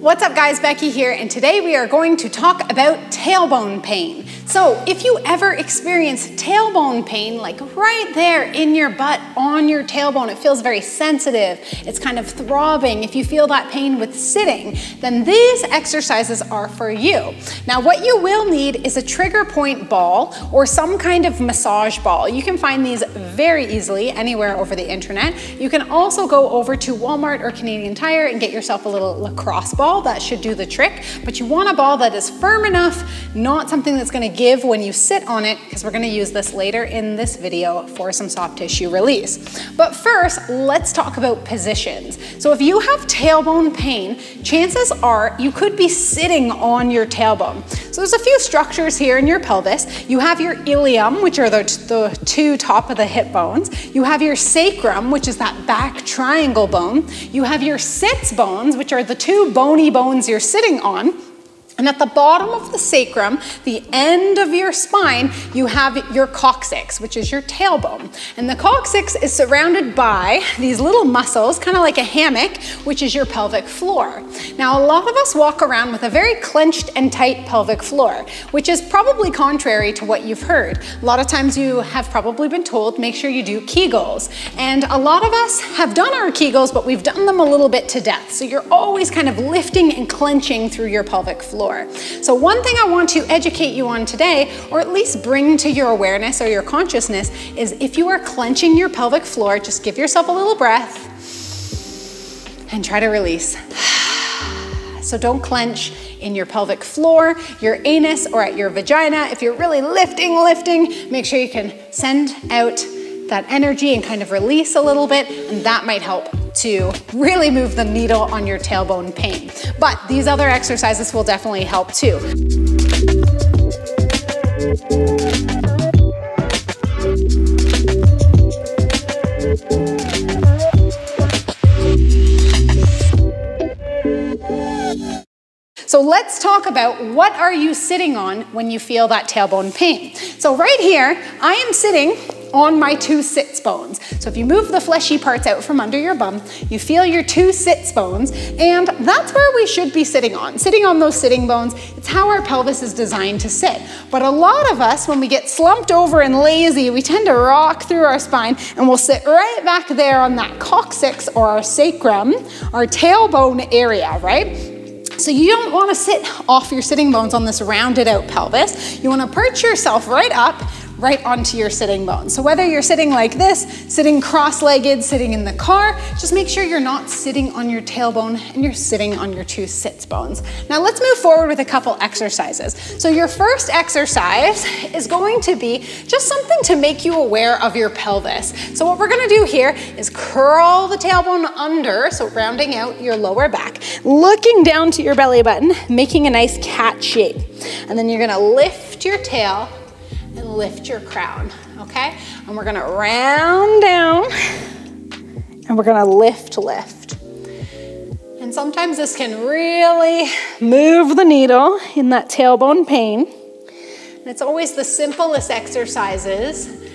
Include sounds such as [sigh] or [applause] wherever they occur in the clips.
What's up guys, Becky here, and today we are going to talk about tailbone pain. So if you ever experience tailbone pain, like right there in your butt, on your tailbone, it feels very sensitive, it's kind of throbbing. If you feel that pain with sitting, then these exercises are for you. Now what you will need is a trigger point ball or some kind of massage ball. You can find these very easily anywhere over the internet. You can also go over to Walmart or Canadian Tire and get yourself a little lacrosse ball ball that should do the trick, but you want a ball that is firm enough, not something that's gonna give when you sit on it, because we're gonna use this later in this video for some soft tissue release. But first, let's talk about positions. So if you have tailbone pain, chances are you could be sitting on your tailbone. So there's a few structures here in your pelvis. You have your ilium, which are the, the two top of the hip bones. You have your sacrum, which is that back triangle bone. You have your sits bones, which are the two bony bony bones you're sitting on. And at the bottom of the sacrum, the end of your spine, you have your coccyx, which is your tailbone. And the coccyx is surrounded by these little muscles, kind of like a hammock, which is your pelvic floor. Now, a lot of us walk around with a very clenched and tight pelvic floor, which is probably contrary to what you've heard. A lot of times you have probably been told, make sure you do Kegels. And a lot of us have done our Kegels, but we've done them a little bit to death. So you're always kind of lifting and clenching through your pelvic floor. So one thing I want to educate you on today, or at least bring to your awareness or your consciousness, is if you are clenching your pelvic floor, just give yourself a little breath and try to release. [sighs] So don't clench in your pelvic floor, your anus, or at your vagina. If you're really lifting, lifting, make sure you can send out that energy and kind of release a little bit, and that might help to really move the needle on your tailbone pain. But these other exercises will definitely help too. So let's talk about what are you sitting on when you feel that tailbone pain. So right here, I am sitting on my two sits bones. So if you move the fleshy parts out from under your bum, you feel your two sits bones, and that's where we should be sitting on. Sitting on those sitting bones, it's how our pelvis is designed to sit. But a lot of us, when we get slumped over and lazy, we tend to rock through our spine and we'll sit right back there on that coccyx or our sacrum, our tailbone area, right? So you don't wanna sit off your sitting bones on this rounded out pelvis. You wanna perch yourself right up right onto your sitting bones. So whether you're sitting like this, sitting cross-legged, sitting in the car, just make sure you're not sitting on your tailbone and you're sitting on your two sits bones. Now let's move forward with a couple exercises. So your first exercise is going to be just something to make you aware of your pelvis. So what we're gonna do here is curl the tailbone under, so rounding out your lower back, looking down to your belly button, making a nice cat shape. And then you're gonna lift your tail and lift your crown, okay? And we're gonna round down and we're gonna lift, lift. And sometimes this can really move the needle in that tailbone pain. And it's always the simplest exercises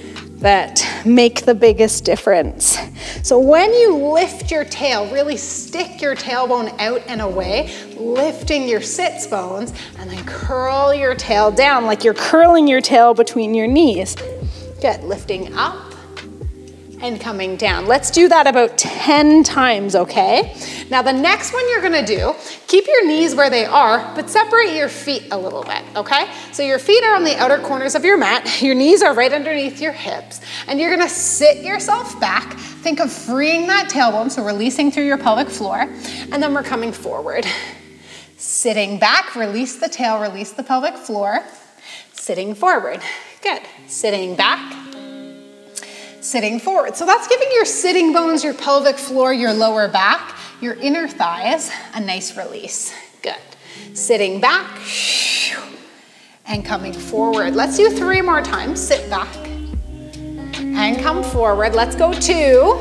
that make the biggest difference. So when you lift your tail, really stick your tailbone out and away, lifting your sits bones, and then curl your tail down like you're curling your tail between your knees. Good, lifting up, and coming down. Let's do that about 10 times, okay? Now the next one you're gonna do, keep your knees where they are, but separate your feet a little bit, okay? So your feet are on the outer corners of your mat, [laughs] your knees are right underneath your hips, and you're gonna sit yourself back. Think of freeing that tailbone, so releasing through your pelvic floor, and then we're coming forward. Sitting back, release the tail, release the pelvic floor. Sitting forward, good. Sitting back, sitting forward. So that's giving your sitting bones, your pelvic floor, your lower back, your inner thighs a nice release. Good. Sitting back and coming forward. Let's do three more times. Sit back and come forward. Let's go two.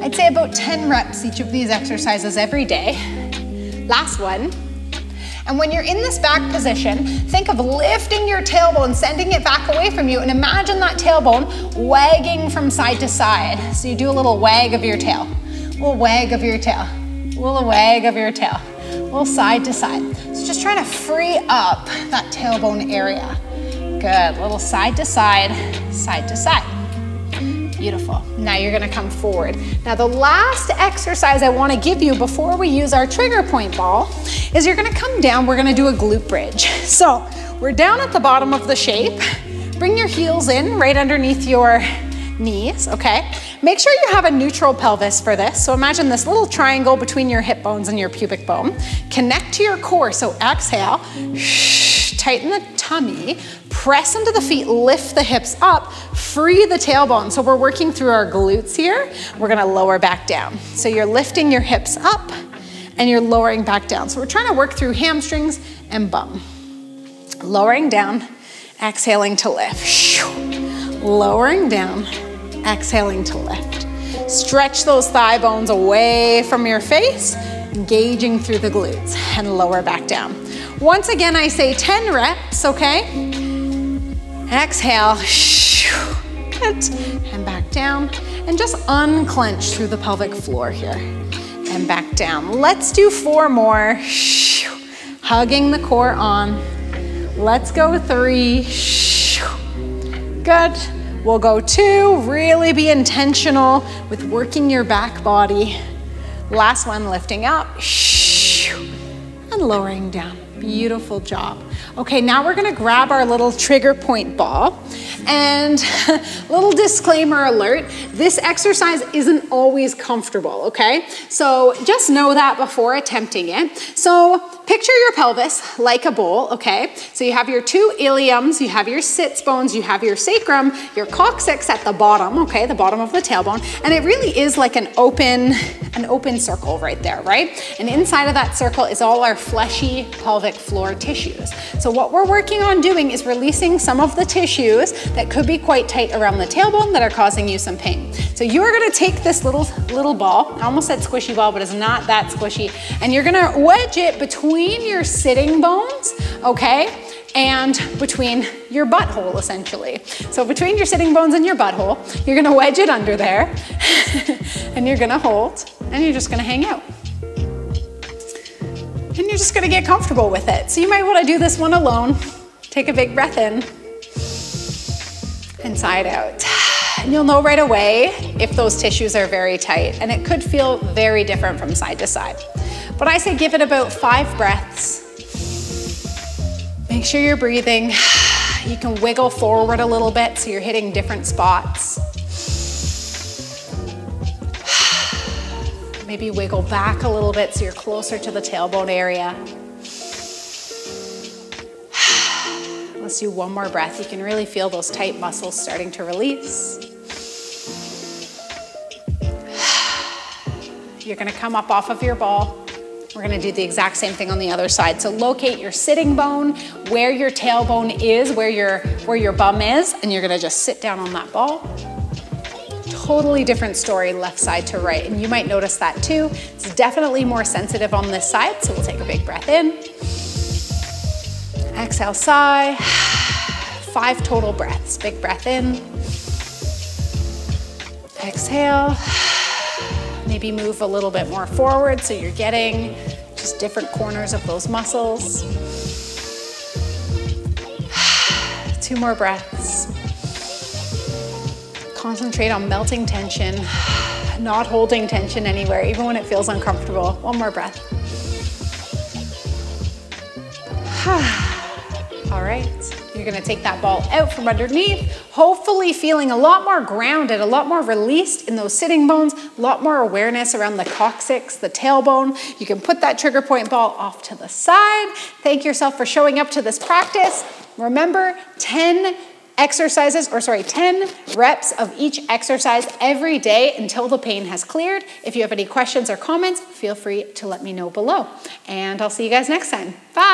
I'd say about 10 reps each of these exercises every day. Last one. And when you're in this back position, think of lifting your tailbone, sending it back away from you, and imagine that tailbone wagging from side to side. So you do a little wag of your tail, little wag of your tail, little wag of your tail, little side to side. So just trying to free up that tailbone area. Good, little side to side, side to side. Beautiful. Now you're gonna come forward. Now the last exercise I wanna give you before we use our trigger point ball is you're gonna come down, we're gonna do a glute bridge. [laughs] So we're down at the bottom of the shape. Bring your heels in right underneath your knees, okay? Make sure you have a neutral pelvis for this. So imagine this little triangle between your hip bones and your pubic bone. Connect to your core, so exhale, tighten the tummy, press into the feet, lift the hips up, free the tailbone. So we're working through our glutes here. We're gonna lower back down. So you're lifting your hips up and you're lowering back down. So we're trying to work through hamstrings and bum. Lowering down, exhaling to lift. Lowering down, exhaling to lift. Stretch those thigh bones away from your face, engaging through the glutes and lower back down. Once again, I say 10 reps, okay? Exhale, and back down, and just unclench through the pelvic floor here, and back down. Let's do four more, hugging the core on. Let's go three, good. We'll go two, really be intentional with working your back body. Last one, lifting up and lowering down. Beautiful job. Okay, now we're gonna grab our little trigger point ball and [laughs] little disclaimer alert, this exercise isn't always comfortable, okay? So just know that before attempting it. So picture your pelvis like a bowl, okay? So you have your two iliums, you have your sits bones, you have your sacrum, your coccyx at the bottom, okay, the bottom of the tailbone, and it really is like an open, an open circle right there, right? And inside of that circle is all our fleshy pelvic floor tissues. So what we're working on doing is releasing some of the tissues that could be quite tight around the tailbone that are causing you some pain. So you are gonna take this little, little ball, I almost said squishy ball, but it's not that squishy, and you're gonna wedge it between your sitting bones, okay? and between your butthole, essentially. So between your sitting bones and your butthole, you're gonna wedge it under there, [laughs] and you're gonna hold, and you're just gonna hang out. And you're just gonna get comfortable with it. So you might wanna do this one alone. Take a big breath in, inside out. And you'll know right away if those tissues are very tight, and it could feel very different from side to side. But I say give it about five breaths. Make sure you're breathing. [sighs] You can wiggle forward a little bit so you're hitting different spots. [sighs] Maybe wiggle back a little bit so you're closer to the tailbone area. [sighs] Let's do one more breath. You can really feel those tight muscles starting to release. You're gonna come up off of your ball. We're gonna do the exact same thing on the other side. So locate your sitting bone, where your tailbone is, where your, where your bum is, and you're gonna just sit down on that ball. Totally different story left side to right, and you might notice that too. It's definitely more sensitive on this side, so we'll take a big breath in. Exhale, sigh. [sighs] Five total breaths. Big breath in. Exhale. [sighs] Maybe move a little bit more forward so you're getting just different corners of those muscles. [sighs] Two more breaths. Concentrate on melting tension, [sighs] not holding tension anywhere, even when it feels uncomfortable. One more breath. [sighs] All right, you're gonna take that ball out from underneath, hopefully feeling a lot more grounded, a lot more released in those sitting bones, a lot more awareness around the coccyx, the tailbone. You can put that trigger point ball off to the side. Thank yourself for showing up to this practice. Remember, 10 exercises, or sorry, 10 reps of each exercise every day until the pain has cleared. If you have any questions or comments, feel free to let me know below. And I'll see you guys next time. Bye.